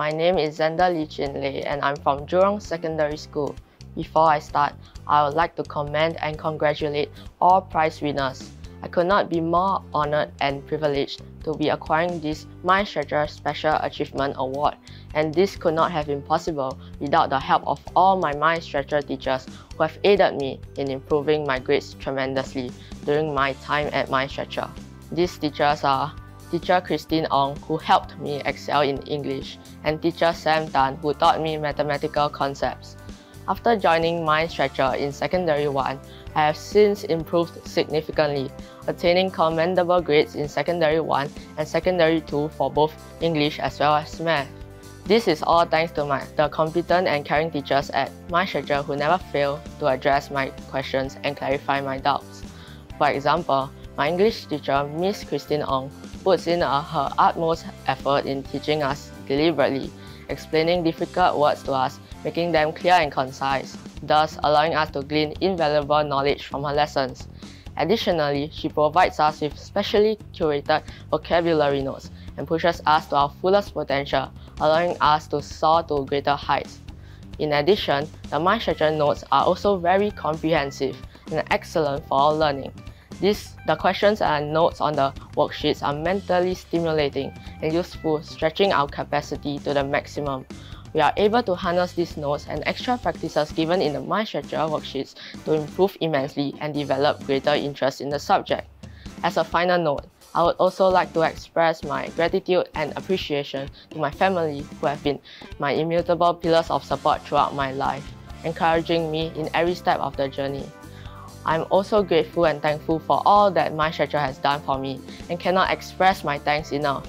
My name is Xander Lee Chin Lei and I'm from Jurong Secondary School. Before I start, I would like to commend and congratulate all prize winners. I could not be more honored and privileged to be acquiring this MindStretcher Special Achievement Award, and this could not have been possible without the help of all my MindStretcher teachers who have aided me in improving my grades tremendously during my time at MindStretcher. These teachers are teacher Christine Ong, who helped me excel in English, and teacher Sam Tan, who taught me mathematical concepts. After joining MindStretcher in Secondary 1, I have since improved significantly, attaining commendable grades in Secondary 1 and Secondary 2 for both English as well as Math. This is all thanks to my, the competent and caring teachers at MindStretcher who never fail to address my questions and clarify my doubts. For example, my English teacher, Miss Christine Ong, puts in her utmost effort in teaching us deliberately, explaining difficult words to us, making them clear and concise, thus allowing us to glean invaluable knowledge from her lessons. Additionally, she provides us with specially curated vocabulary notes and pushes us to our fullest potential, allowing us to soar to greater heights. In addition, the MindStretcher notes are also very comprehensive and excellent for our learning. These, the questions and notes on the worksheets are mentally stimulating and useful, stretching our capacity to the maximum. We are able to harness these notes and extra practices given in the MindStretcher worksheets to improve immensely and develop greater interest in the subject. As a final note, I would also like to express my gratitude and appreciation to my family who have been my immutable pillars of support throughout my life, encouraging me in every step of the journey. I'm also grateful and thankful for all that MindStretcher has done for me and cannot express my thanks enough.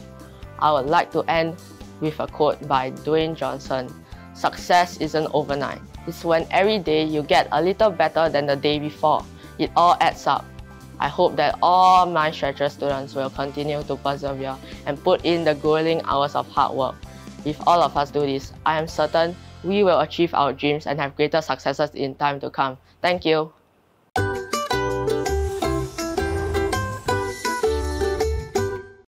I would like to end with a quote by Dwayne Johnson. Success isn't overnight. It's when every day you get a little better than the day before. It all adds up. I hope that all MindStretcher students will continue to persevere and put in the grueling hours of hard work. If all of us do this, I am certain we will achieve our dreams and have greater successes in time to come. Thank you.